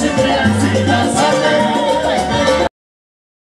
Siempre así, ya